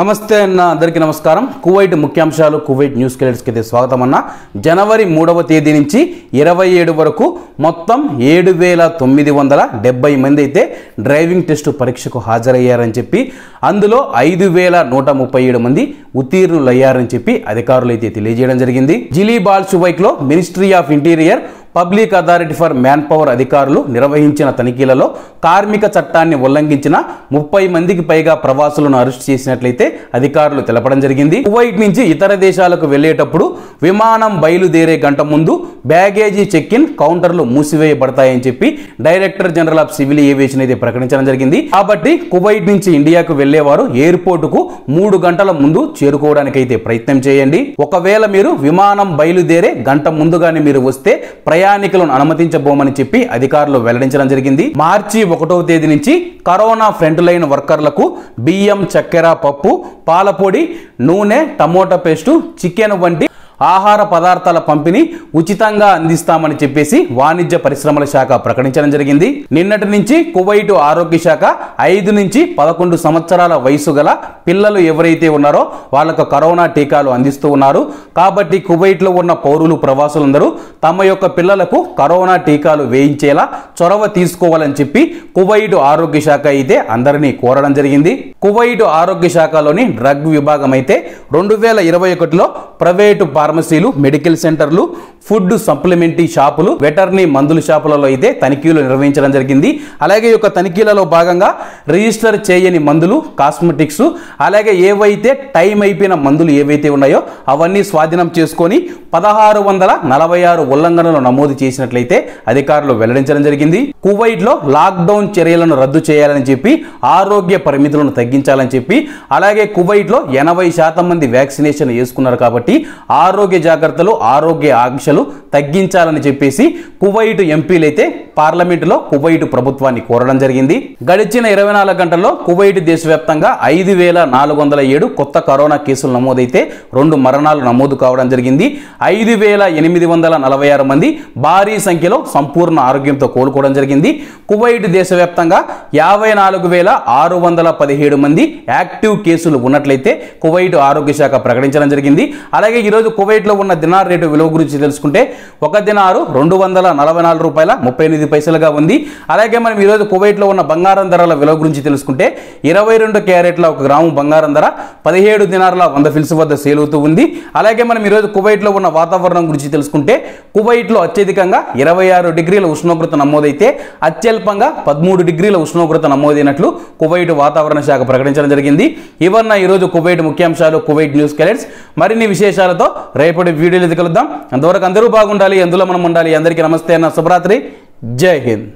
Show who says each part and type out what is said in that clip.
Speaker 1: నమస్తే అన్న అందరికీ నమస్కారం. కువైట్ ముఖ్యాంశాలు కువైట్ న్యూస్ కెలెట్స్కి అయితే స్వాగతం అన్న. జనవరి మూడవ తేదీ నుంచి ఇరవై ఏడు వరకు మొత్తం ఏడు వేల తొమ్మిది వందల డెబ్బై మంది అయితే డ్రైవింగ్ టెస్ట్ పరీక్షకు హాజరయ్యారని చెప్పి అందులో ఐదు వేల నూట ముప్పై ఏడు మంది ఉత్తీర్ణులయ్యారని చెప్పి అధికారులు అయితే తెలియజేయడం జరిగింది. జిలీ బాల్లో ministry of interior public authority for manpower అధికారులు నిర్వహించిన తనిఖీలలో కార్మిక చట్టాన్ని ఉల్లంఘించిన ముప్పై మందికి పైగా ప్రవాసులను అరెస్ట్ చేసినట్లయితే అధికారులు తెలపడం జరిగింది. కువైట్ నుంచి ఇతర దేశాలకు వెళ్ళేటప్పుడు విమానం బయలుదేరే గంట ముందు బ్యాగేజీ చెక్ ఇన్ కౌంటర్లు మూసివేయబడతాయని చెప్పి director general of civil aviation అయితే ప్రకటించడం జరిగింది. కాబట్టి కువైట్ నుంచి ఇండియాకు వెళ్ళేవారు ఎయిర్పోర్టుకు మూడు గంటల ముందు చేరుకోవడానికి అయితే ప్రయత్నం చేయండి. ఒకవేళ మీరు విమానం బయలుదేరే గంట ముందుగానే మీరు వస్తే ప్రయాణికులను అనుమతించబోమని చెప్పి అధికారులు వెల్లడించడం జరిగింది. మార్చి ఒకటవ తేదీ నుంచి కరోనా ఫ్రంట్ లైన్ వర్కర్లకు బియ్యం చక్కెర పప్పు పాలపొడి నూనె టమోటా పేస్టు చికెన్ వంటి ఆహార పదార్థాల పంపిణీ ఉచితంగా అందిస్తామని చెప్పేసి వాణిజ్య పరిశ్రమల శాఖ ప్రకటించడం జరిగింది. నిన్నటి నుంచి కువైటు ఆరోగ్య శాఖ ఐదు నుంచి పదకొండు సంవత్సరాల వయసు గల పిల్లలు ఎవరైతే ఉన్నారో వాళ్ళకు కరోనా టీకాలు అందిస్తూ ఉన్నారు. కాబట్టి కువైట్లో ఉన్న పౌరులు ప్రవాసులందరూ తమ యొక్క పిల్లలకు కరోనా టీకాలు వేయించేలా చొరవ తీసుకోవాలని చెప్పి కువైటు ఆరోగ్య శాఖ అయితే అందరినీ కోరడం జరిగింది. కువైటు ఆరోగ్య శాఖలోని డ్రగ్ విభాగం అయితే రెండు వేల ఇరవై ఒకటిలో ప్రైవేటు ఫార్మసీలు మెడికల్ సెంటర్లు ఫుడ్ సప్లిమెంటరీ షాపులు వెటర్నీ మందుల షాపులలో అయితే తనిఖీలు నిర్వహించడం జరిగింది. అలాగే ఈ యొక్క తనిఖీలలో భాగంగా రిజిస్టర్ చేయని మందులు కాస్మెటిక్స్ అలాగే ఏవైతే టైం అయిపోయిన మందులు ఏవైతే ఉన్నాయో అవన్నీ స్వాధీనం చేసుకొని పదహారు వందల నలభై ఆరు ఉల్లంఘనలు నమోదు చేసినట్లయితే అధికారులు వెల్లడించడం జరిగింది. కువైట్లో లాక్డౌన్ చర్యలను రద్దు చేయాలని చెప్పి ఆరోగ్య పరిమితులను తగ్గించాలని చెప్పి అలాగే కువైట్లో ఎనభై శాతం మంది వ్యాక్సినేషన్ వేసుకున్నారు కాబట్టి ఆరోగ్య జాగ్రత్తలు ఆరోగ్య ఆంక్షలు తగ్గించాలని చెప్పేసి కువైట్ ఎంపీలైతే పార్లమెంటులో కువైట్ ప్రభుత్వాన్ని కోరడం జరిగింది. గడిచిన ఇరవై నాలుగు గంటల్లో కువైట్ దేశవ్యాప్తంగా ఐదు వేల నాలుగు వందల ఏడు కొత్త కరోనా కేసులు నమోదైతే రెండు మరణాలు నమోదు కావడం జరిగింది. ఐదు వేల ఎనిమిది వందల నలభై ఆరు మంది భారీ సంఖ్యలో సంపూర్ణ ఆరోగ్యంతో కోలుకోవడం జరిగింది. కువైట్ దేశవ్యాప్తంగా యాభై నాలుగు వేల ఆరు వందల పదిహేడు మంది యాక్టివ్ కేసులు ఉన్నట్లయితే కువైట్ ఆరోగ్య శాఖ ప్రకటించడం జరిగింది. అలాగే ఈరోజు కువైట్లో ఉన్న దినార్ రేటు విలువ గురించి తెలుసుకుంటే ఒక దినారు రెండు వందల నలభై నాలుగు రూపాయల ముప్పై ఎనిమిది పైసలుగా ఉంది. అలాగే మనం ఈరోజు కువైట్లో ఉన్న బంగారం ధరల విలువ గురించి తెలుసుకుంటే ఇరవై రెండు క్యారెట్ల ఒక గ్రాము బంగారం ధర పదిహేడు దినార్ల వంద ఫిల్స్ వద్ద సేల్ అవుతూ ఉంది. అలాగే మనం ఈరోజు కువైట్లో ఉన్న వాతావరణం గురించి తెలుసుకుంటే కువైట్లో అత్యధికంగా ఇరవై ఆరు డిగ్రీల ఉష్ణోగ్రత నమోదైతే అత్యల్పంగా పదమూడు డిగ్రీల ఉష్ణోగ్రత నమోదైనట్లు కువైట్ వాతావరణ శాఖ ప్రకటించడం జరిగింది. ఇవన్న ఈరోజు కువైట్ ముఖ్యాంశాలు కువైట్ న్యూస్ కెలెట్స్ మరిన్ని విశేషాలతో రేపటి వీడియోలు కలుద్దాం. అంతవరకు అందరూ బాగుండాలి ఎందులో మనం ఉండాలి. అందరికీ నమస్తే అన్న శుభరాత్రి. జై హింద్.